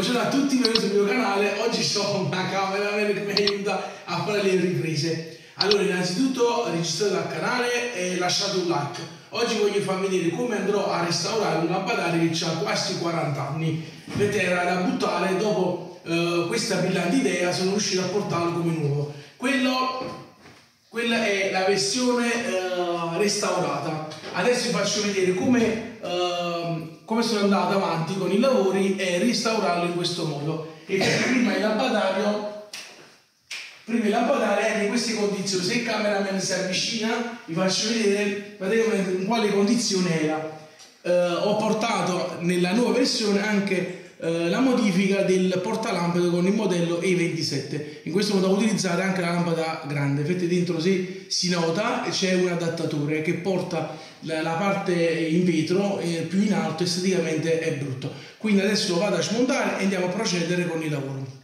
buongiorno a tutti, benvenuti sul mio canale. Oggi ho una camera che mi aiuta a fare le riprese. Allora, innanzitutto registrate al canale e lasciate un like. Oggi voglio farvi vedere come andrò a restaurare un lampadario che ha quasi 40 anni. Vedete, era da buttare dopo eh, questa brillante idea sono riuscito a portarlo come nuovo. Quello, quella è la versione eh, restaurata. Adesso vi faccio vedere come... Eh, come sono andato avanti con i lavori e restaurarlo in questo modo. E prima il lampadario, prima il lampadario era in queste condizioni. Se il cameraman si avvicina, vi faccio vedere praticamente in quale condizione era. Eh, ho portato nella nuova versione anche eh, la modifica del portalampade con il modello E27. In questo modo utilizzare anche la lampada grande. Vedete dentro se si nota c'è un adattatore che porta la, la parte in vetro eh, più in alto esteticamente è brutto. Quindi adesso vado a smontare e andiamo a procedere con il lavoro